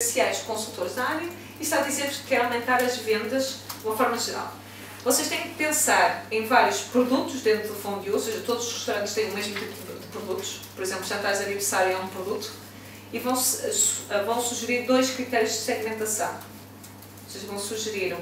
especiais consultores da área e está a dizer-vos que quer aumentar as vendas de uma forma geral. Vocês têm que pensar em vários produtos dentro do fundo ou seja, todos os restaurantes têm o mesmo tipo de produtos, por exemplo, jantares de aniversário é um produto, e vão, eh, eh, vão sugerir dois critérios de segmentação. Vocês vão sugerir um